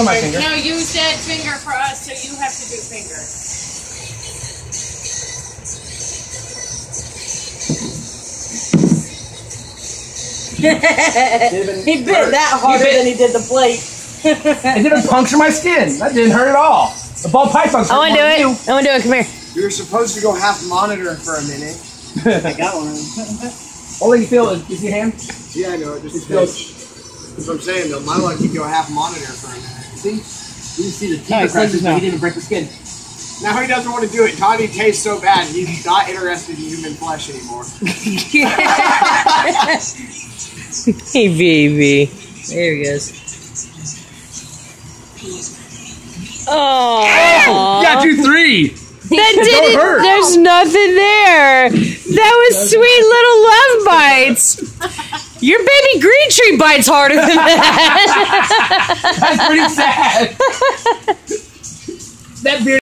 to my finger. No, use that finger for us, so you have to do finger. he bit that harder bit- than he did the plate. It didn't puncture my skin. That didn't hurt at all. The ball python. I want to do it. I want to do it. Come here. You were supposed to go half monitor for a minute. I got one. Only you feel is, You see your hand? Yeah, I know. It just It feels. That's what I'm saying, though. My luck, you go half monitor for a minute. See? You can see the teeth No, are it's cracking, like- but he didn't break the skin. Now he doesn't want to do it. Toddy tastes so bad, he's not interested in human flesh anymore. Hey, baby. There he goes. Oh, Got you three. that didn't. hurt. There's nothing there. That was sweet little love bites. Your baby green tree bites harder than that. That's pretty sad. that beard.